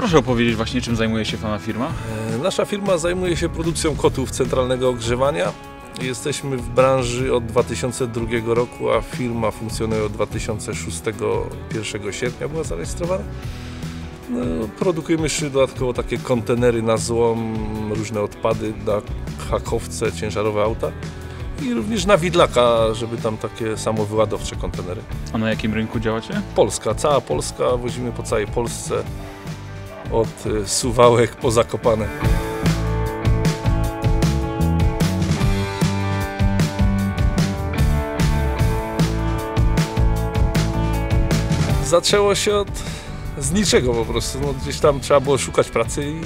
proszę opowiedzieć właśnie, czym zajmuje się Pana firma? E, Nasza firma zajmuje się produkcją kotłów centralnego ogrzewania. Jesteśmy w branży od 2002 roku, a firma funkcjonuje od 2006, 1 sierpnia była zarejestrowana. No, produkujemy jeszcze dodatkowo takie kontenery na złom, różne odpady na hakowce, ciężarowe auta i również na widlaka, żeby tam takie samowyładowcze kontenery. A na jakim rynku działacie? Polska, cała Polska, wozimy po całej Polsce od y, Suwałek po Zakopane. Zaczęło się od z niczego po prostu. No, gdzieś tam trzeba było szukać pracy i,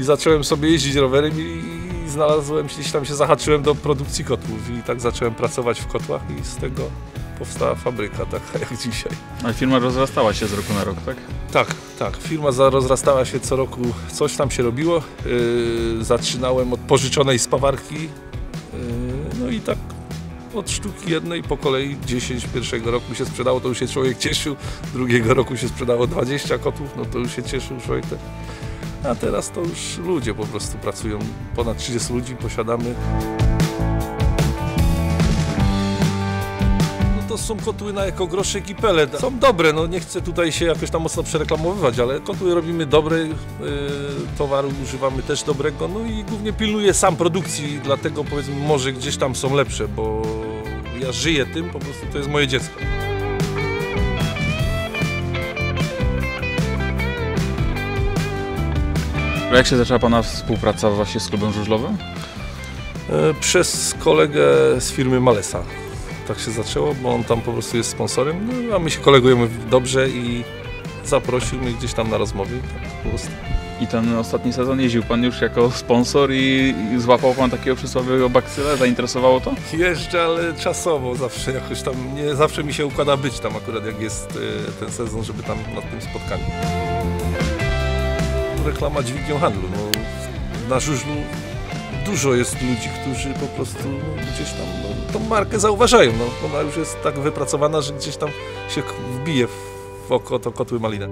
i zacząłem sobie jeździć rowerem i, i znalazłem, gdzieś tam się zahaczyłem do produkcji kotłów i tak zacząłem pracować w kotłach i z tego powstała fabryka taka jak dzisiaj. Ale firma rozrastała się z roku na rok, tak? Tak, tak. Firma rozrastała się co roku, coś tam się robiło. Yy, zaczynałem od pożyczonej spawarki. Yy, no i tak od sztuki jednej po kolei 10 pierwszego roku się sprzedało, to już się człowiek cieszył. Drugiego roku się sprzedało 20 kotów, no to już się cieszył człowiek. Też. A teraz to już ludzie po prostu pracują. Ponad 30 ludzi posiadamy. To są kotły na ekogroszek i pelet. Są dobre, no nie chcę tutaj się jakoś tam mocno przereklamowywać, ale kotły robimy dobre, yy, towaru używamy też dobrego, no i głównie pilnuję sam produkcji, dlatego powiedzmy może gdzieś tam są lepsze, bo ja żyję tym, po prostu to jest moje dziecko. A jak się zaczęła Pana współpraca właśnie z klubem żużlowym? E, Przez kolegę z firmy Malesa. Tak się zaczęło, bo on tam po prostu jest sponsorem, no, a my się kolegujemy dobrze i zaprosił mnie gdzieś tam na rozmowy. Tak po prostu. I ten ostatni sezon jeździł Pan już jako sponsor i, i złapał Pan takiego przysłowiowego bakcyla? Zainteresowało to? Jeżdżę, ale czasowo zawsze jakoś tam, nie zawsze mi się układa być tam akurat jak jest e, ten sezon, żeby tam na tym spotkaniu. Reklama dźwignią handlu. No, na żużlu dużo jest ludzi, którzy po prostu no, gdzieś tam no, tą markę zauważają. No, ona już jest tak wypracowana, że gdzieś tam się wbije w oko to kotły malina.